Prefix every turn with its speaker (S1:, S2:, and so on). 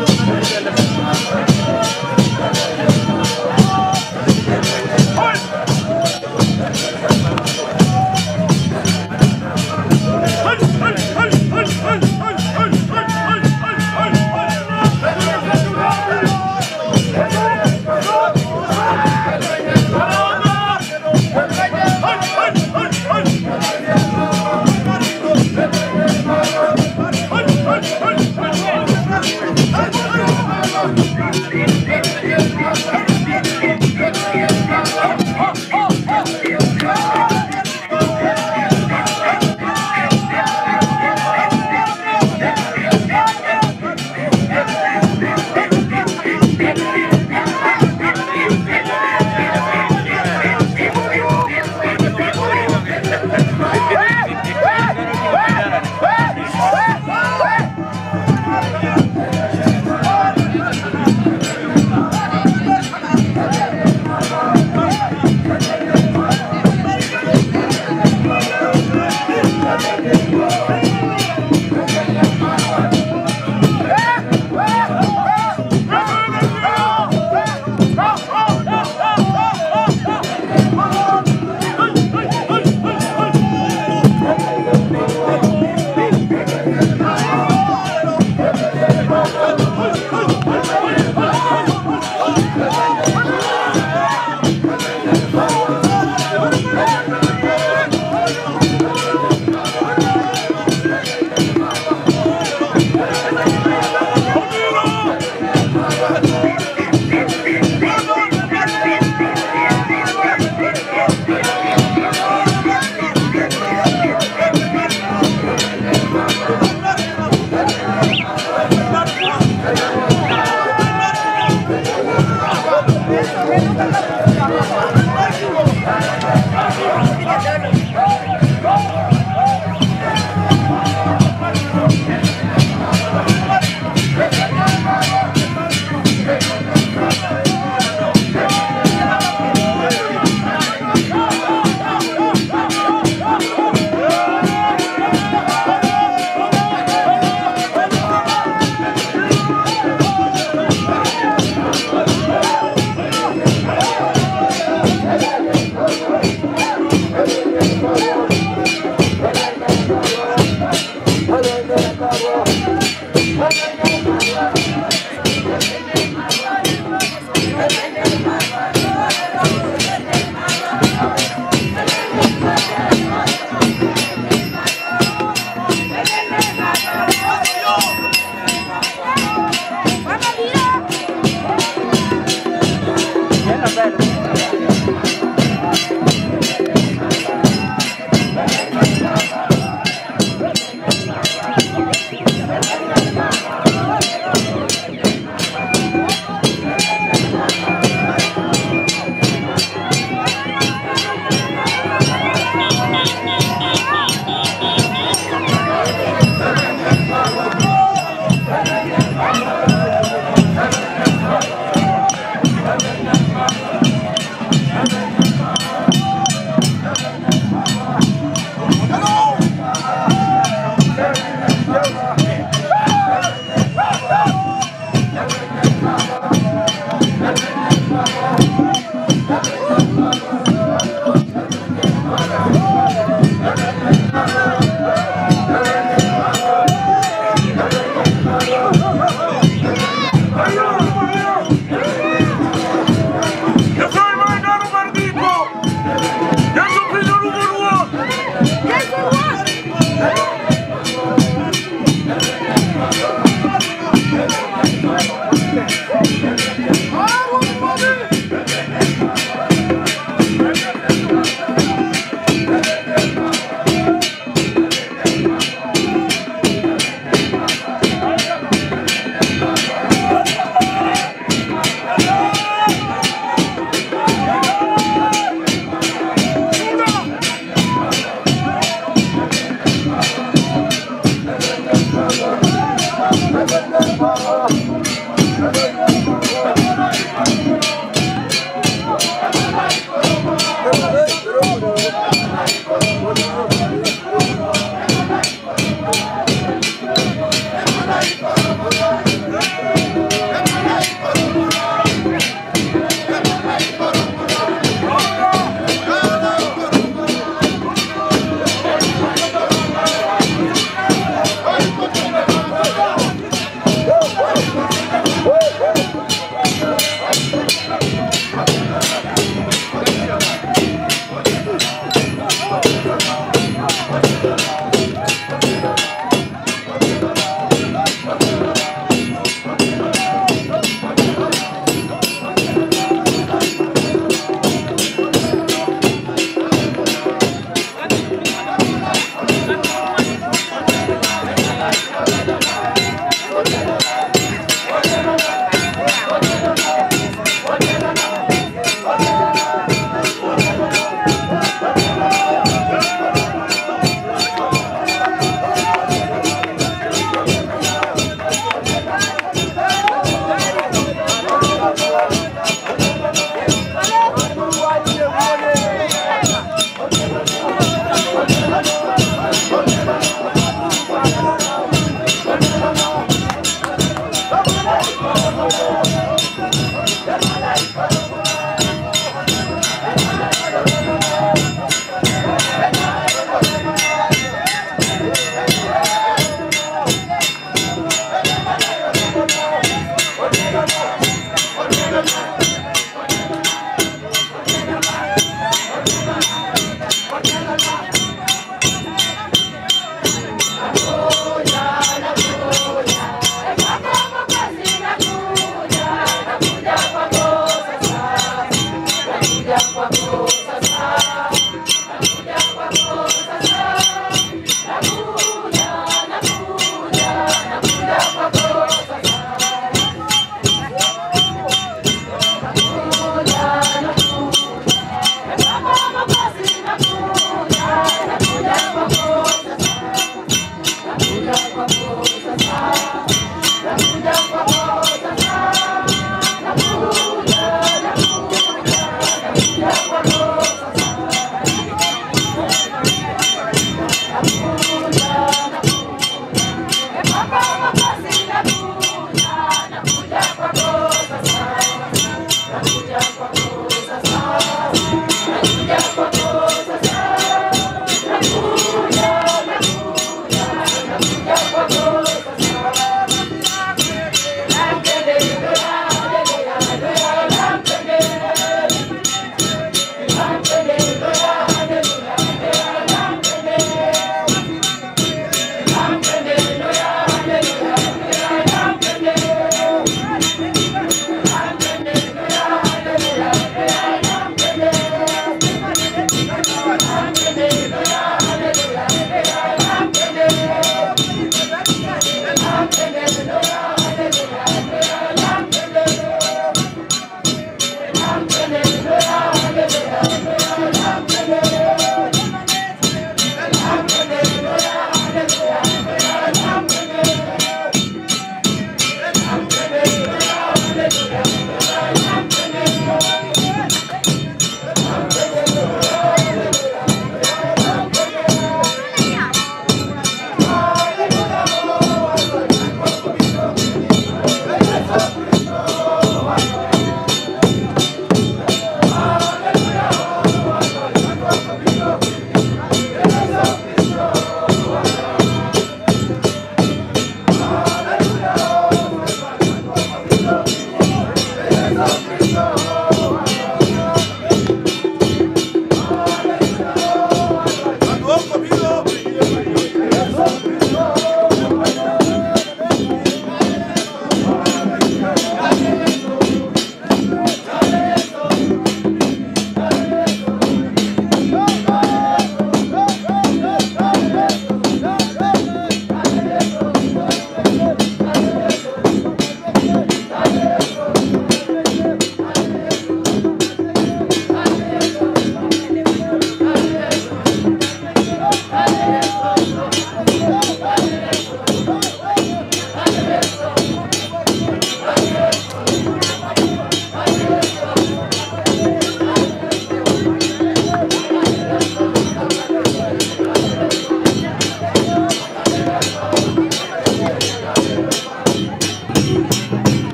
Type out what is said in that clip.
S1: ነው።